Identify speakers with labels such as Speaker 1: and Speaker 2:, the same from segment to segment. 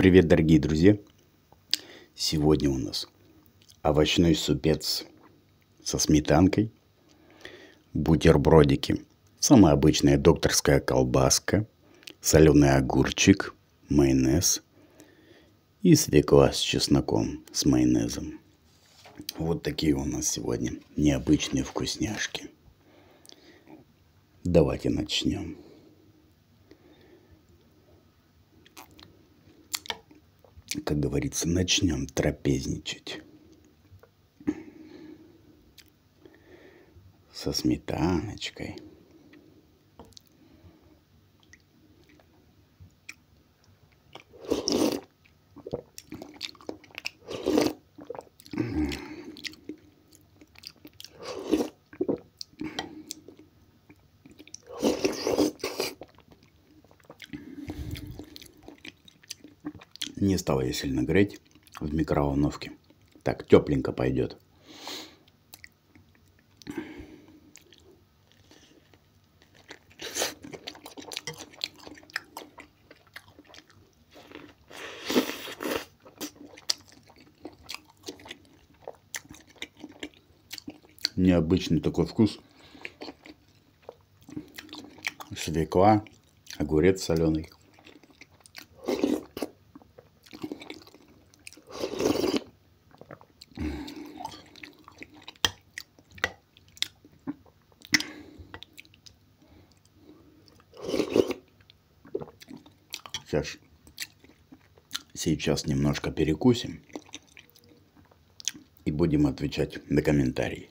Speaker 1: Привет, дорогие друзья! Сегодня у нас овощной супец со сметанкой, бутербродики, самая обычная докторская колбаска, соленый огурчик, майонез и свекла с чесноком, с майонезом. Вот такие у нас сегодня необычные вкусняшки. Давайте начнем. Как говорится, начнем трапезничать. Со сметаночкой. Не стал я сильно греть в микроволновке. Так, тепленько пойдет. Необычный такой вкус. Свекла, огурец соленый. Сейчас, сейчас немножко перекусим и будем отвечать на комментарии.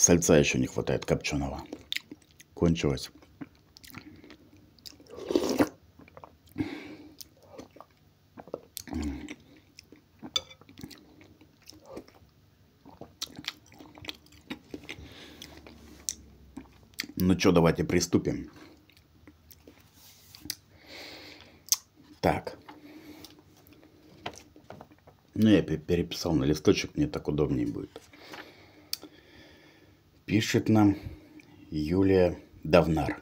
Speaker 1: Сальца еще не хватает копченого. Кончилось. Ну что, давайте приступим. Так. Ну, я переписал на листочек, мне так удобнее будет. Пишет нам Юлия Давнар,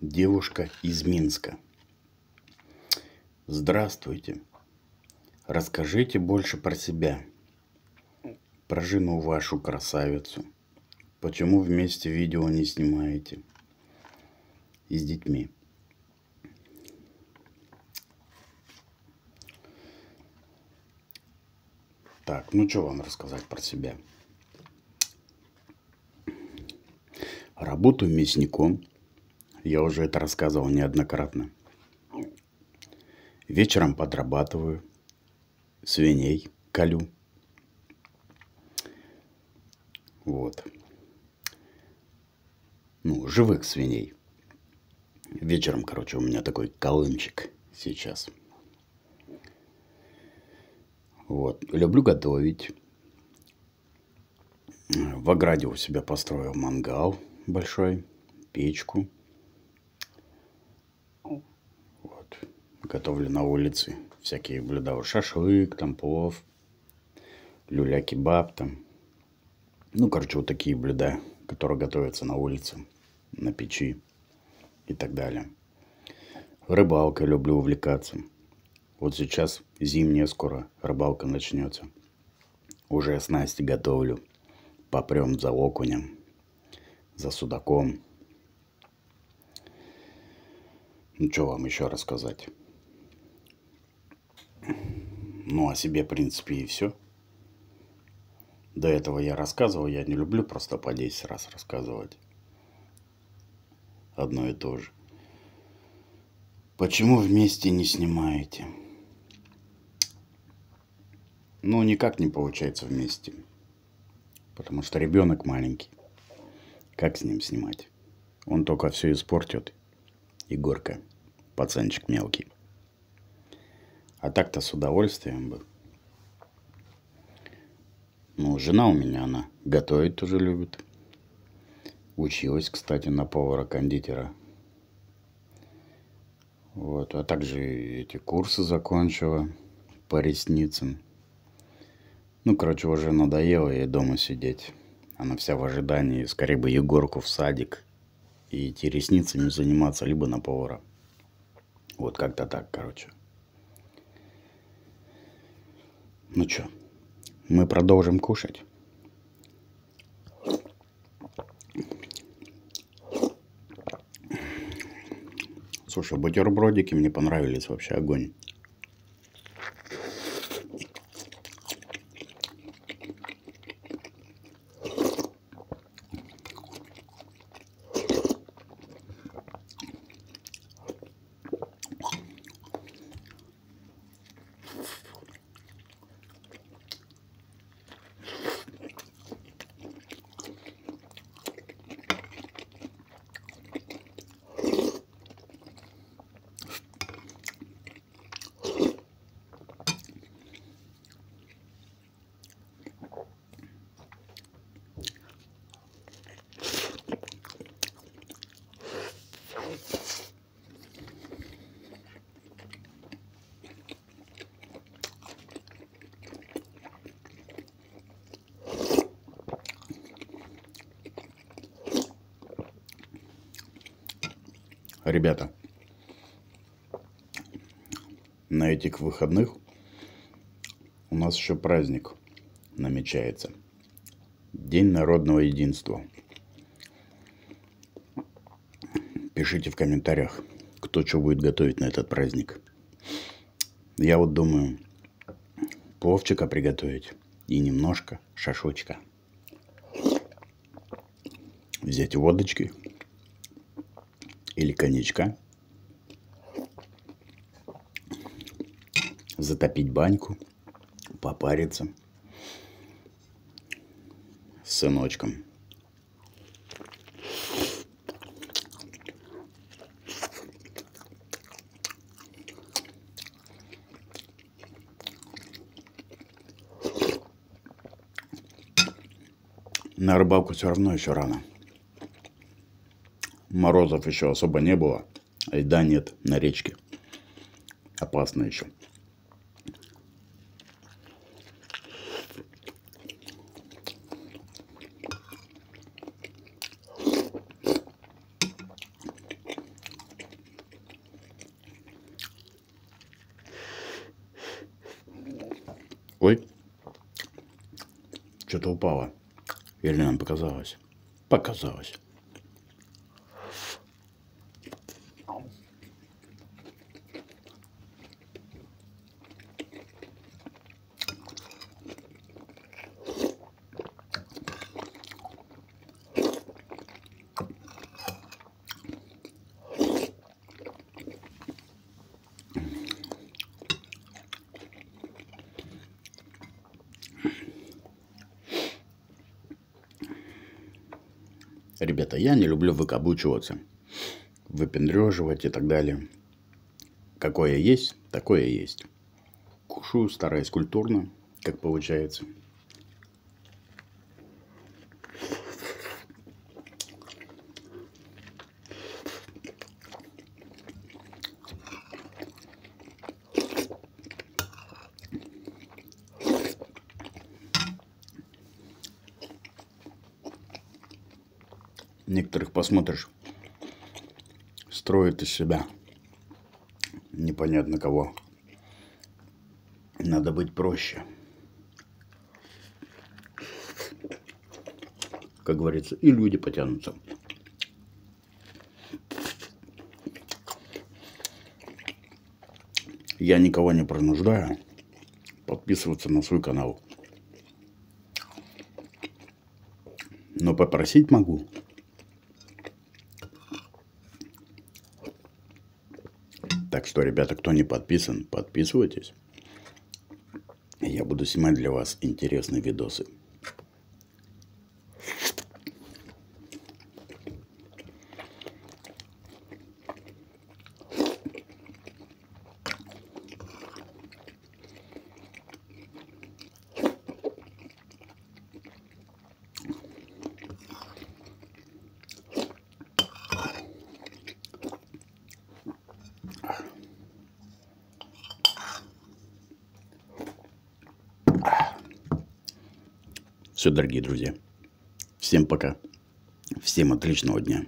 Speaker 1: девушка из Минска. Здравствуйте. Расскажите больше про себя, про жену вашу красавицу. Почему вместе видео не снимаете? И с детьми. Так, ну что вам рассказать про себя? Работаю мясником. Я уже это рассказывал неоднократно. Вечером подрабатываю. Свиней колю. Вот. Ну, живых свиней. Вечером, короче, у меня такой колымчик сейчас. Вот. Люблю готовить. В ограде у себя построил мангал большой, печку. Вот. Готовлю на улице всякие блюда. Шашлык, там плов, люля-кебаб там. Ну, короче, вот такие блюда, которые готовятся на улице, на печи и так далее. Рыбалкой люблю увлекаться. Вот сейчас зимняя скоро рыбалка начнется. Уже снасти готовлю. Попрем за окунем за судаком. Ну, что вам еще рассказать? Ну, о себе, в принципе, и все. До этого я рассказывал, я не люблю просто по 10 раз рассказывать. Одно и то же. Почему вместе не снимаете? Ну, никак не получается вместе. Потому что ребенок маленький. Как с ним снимать? Он только все испортит. Егорка, пацанчик мелкий. А так-то с удовольствием бы. Ну, жена у меня, она готовить тоже любит. Училась, кстати, на повара-кондитера. Вот, а также эти курсы закончила по ресницам. Ну, короче, уже надоело ей дома сидеть. Она вся в ожидании, скорее бы Егорку в садик и идти ресницами заниматься, либо на повара. Вот как-то так, короче. Ну что, мы продолжим кушать. Слушай, бутербродики мне понравились, вообще огонь. Ребята, на этих выходных у нас еще праздник намечается. День народного единства. Пишите в комментариях, кто что будет готовить на этот праздник. Я вот думаю, пловчика приготовить и немножко шашочка. Взять водочки – или коньячка. Затопить баньку, попариться с сыночком. На рыбалку все равно еще рано морозов еще особо не было. Льда нет на речке. Опасно еще. Ой, что-то упало. Или нам показалось? Показалось. Ребята, я не люблю выкаблучиваться, выпендреживать и так далее. Какое есть, такое есть. Кушаю, стараюсь культурно, как получается. Некоторых посмотришь, строит из себя непонятно кого. Надо быть проще. Как говорится, и люди потянутся. Я никого не принуждаю подписываться на свой канал. Но попросить могу. Что, ребята, кто не подписан, подписывайтесь. Я буду снимать для вас интересные видосы. Все, дорогие друзья. Всем пока. Всем отличного дня.